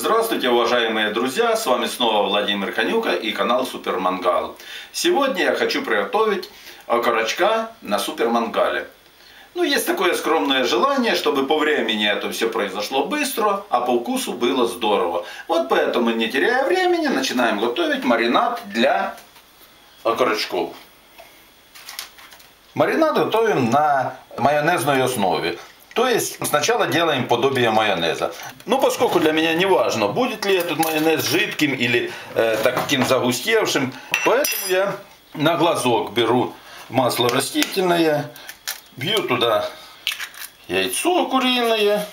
Здравствуйте, уважаемые друзья! С вами снова Владимир Конюка и канал Супермангал. Сегодня я хочу приготовить окорочка на супермангале. Ну, есть такое скромное желание, чтобы по времени это все произошло быстро, а по вкусу было здорово. Вот поэтому, не теряя времени, начинаем готовить маринад для окорочков. Маринад готовим на майонезной основе. То есть сначала делаем подобие майонеза. Ну, поскольку для меня не важно, будет ли этот майонез жидким или э, таким загустевшим, поэтому я на глазок беру масло растительное, бью туда яйцо куриное,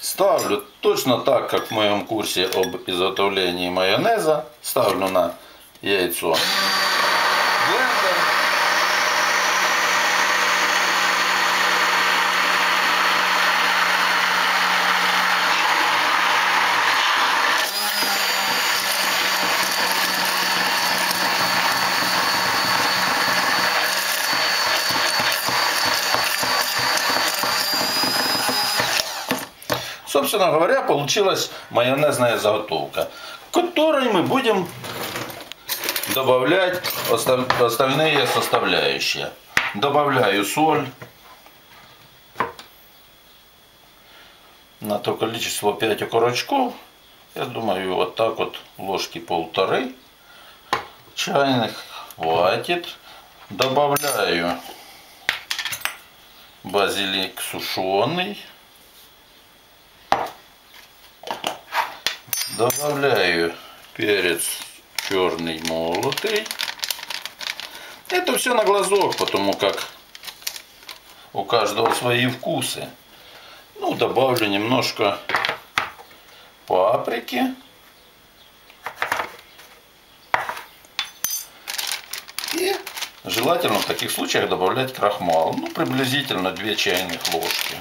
ставлю точно так, как в моем курсе об изготовлении майонеза, ставлю на яйцо Собственно говоря, получилась майонезная заготовка, которой мы будем добавлять остальные составляющие. Добавляю соль на то количество 5 окорочков. Я думаю, вот так вот ложки полторы чайных хватит. Добавляю базилик сушеный. Добавляю перец черный молотый. Это все на глазок, потому как у каждого свои вкусы. Ну, добавлю немножко паприки. И желательно в таких случаях добавлять крахмал. Ну, приблизительно 2 чайных ложки.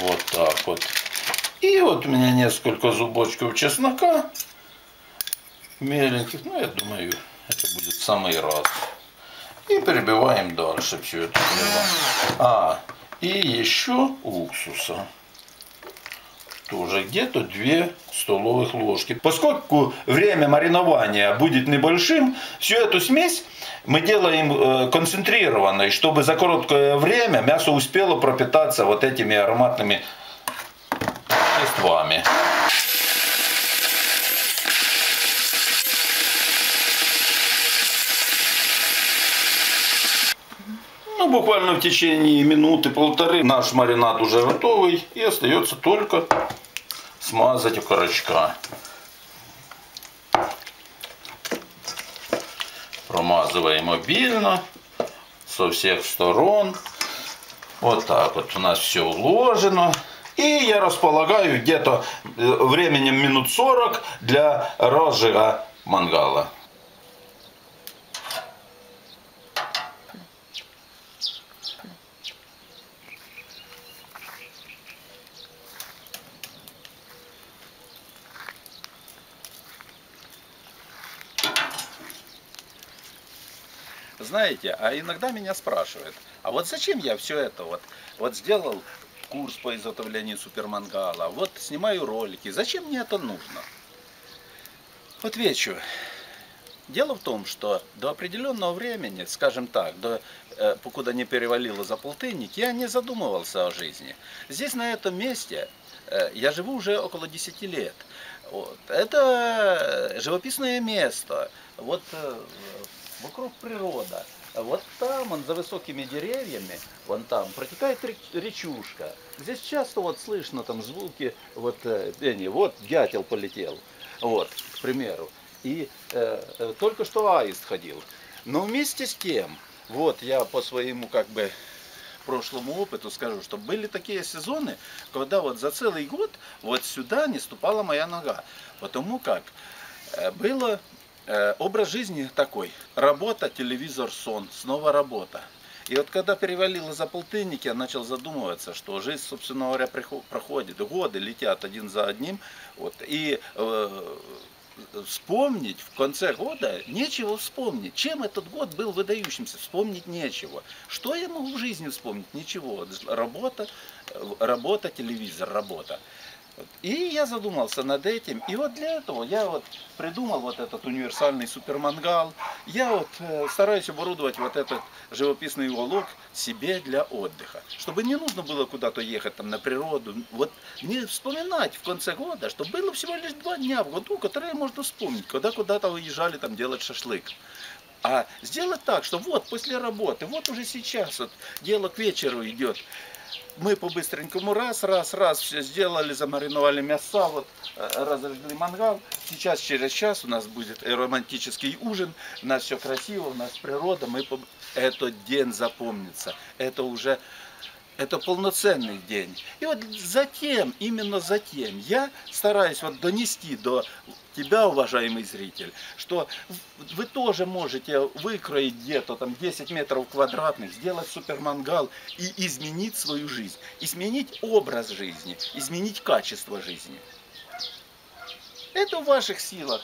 Вот так вот. И вот у меня несколько зубочков чеснока меленьких. Ну, я думаю, это будет самый раз. И перебиваем дальше все это. А, и еще уксуса. Тоже где-то 2 столовых ложки. Поскольку время маринования будет небольшим, всю эту смесь мы делаем э, концентрированной, чтобы за короткое время мясо успело пропитаться вот этими ароматными веществами. Буквально в течение минуты-полторы наш маринад уже готовый. И остается только смазать окорочка. Промазываем обильно со всех сторон. Вот так вот у нас все уложено. И я располагаю где-то э, временем минут 40 для розжига мангала. Знаете, а иногда меня спрашивают, а вот зачем я все это вот, вот сделал курс по изготовлению супермангала, вот снимаю ролики. Зачем мне это нужно? Отвечу. Дело в том, что до определенного времени, скажем так, до, э, покуда не перевалило за полтинник, я не задумывался о жизни. Здесь, на этом месте, э, я живу уже около 10 лет. Вот. Это живописное место. Вот э, вокруг природа. Вот там, он за высокими деревьями, вон там, протекает речушка. Здесь часто вот слышно там звуки, вот, э, не, вот дятел полетел, вот, к примеру. И э, э, только что аист ходил. Но вместе с тем, вот я по своему как бы прошлому опыту скажу, что были такие сезоны, когда вот за целый год вот сюда не ступала моя нога. Потому как э, было Э, образ жизни такой. Работа, телевизор, сон, снова работа. И вот когда перевалило за полтинник, я начал задумываться, что жизнь, собственно говоря, проходит, годы летят один за одним. Вот, и э, вспомнить в конце года нечего вспомнить. Чем этот год был выдающимся, вспомнить нечего. Что я могу в жизни вспомнить? Ничего. Работа, э, работа, телевизор, работа. И я задумался над этим. И вот для этого я вот придумал вот этот универсальный супермангал. Я вот э, стараюсь оборудовать вот этот живописный уголок себе для отдыха. Чтобы не нужно было куда-то ехать там на природу. Вот не вспоминать в конце года, что было всего лишь два дня в году, которые можно вспомнить, когда куда-то уезжали там делать шашлык. А сделать так, что вот после работы, вот уже сейчас вот дело к вечеру идет мы по-быстренькому раз, раз, раз все сделали, замариновали мясо, вот э, разожгли мангал. Сейчас через час у нас будет романтический ужин, у нас все красиво, у нас природа, мы по... этот день запомнится. Это уже это полноценный день. И вот затем, именно затем, я стараюсь вот донести до тебя, уважаемый зритель, что вы тоже можете выкроить где-то там 10 метров квадратных, сделать супермангал и изменить свою жизнь, изменить образ жизни, изменить качество жизни. Это в ваших силах.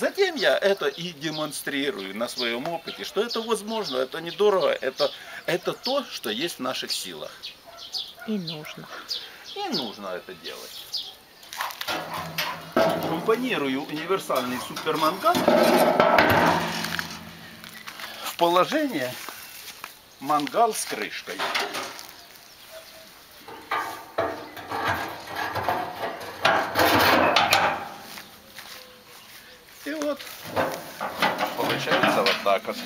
Затем я это и демонстрирую на своем опыте, что это возможно, это недорого, это, это то, что есть в наших силах. И нужно. И нужно это делать. Компонирую универсальный супермангал в положение мангал с крышкой. получается вот так вот.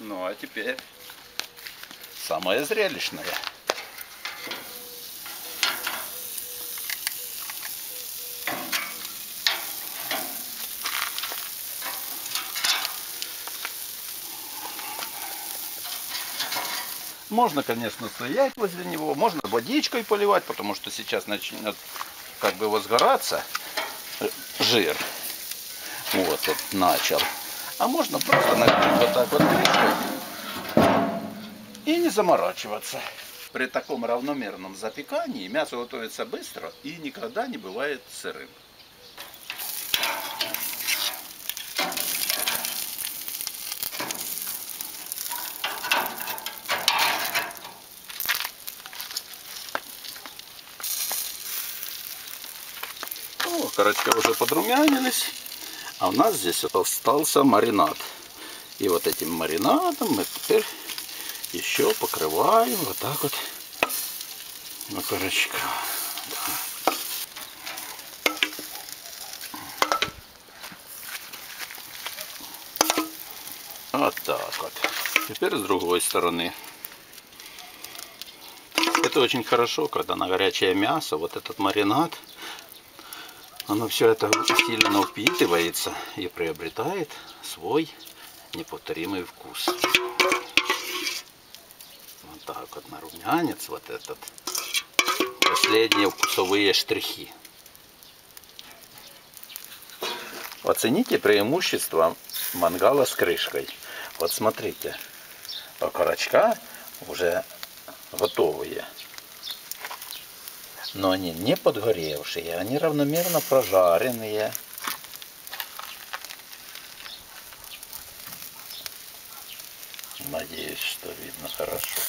Ну а теперь самое зрелищное. Можно, конечно, стоять возле него, можно водичкой поливать, потому что сейчас начнет как бы возгораться жир. Вот, вот начал. А можно просто вот так вот не заморачиваться. При таком равномерном запекании мясо готовится быстро и никогда не бывает сырым. Корочка уже подрумянились. А у нас здесь вот остался маринад. И вот этим маринадом мы теперь еще покрываем вот так вот окорочка. Да. Вот так вот. Теперь с другой стороны. Это очень хорошо, когда на горячее мясо вот этот маринад оно все это усиленно впитывается и приобретает свой неповторимый вкус. Так вот на румянец вот этот. Последние вкусовые штрихи. Оцените преимущество мангала с крышкой. Вот смотрите, окорочка уже готовые но они не подгоревшие, они равномерно прожаренные. Надеюсь, что видно хорошо.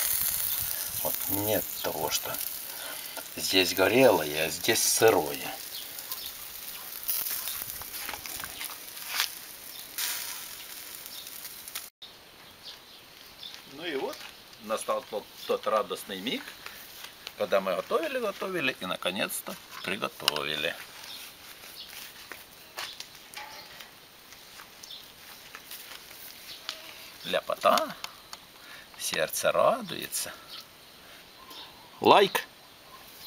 Вот нет того, что здесь горелое, а здесь сырое. Ну и вот настал тот, тот радостный миг, когда мы готовили, готовили и наконец-то приготовили. Ляпота. Сердце радуется. Лайк.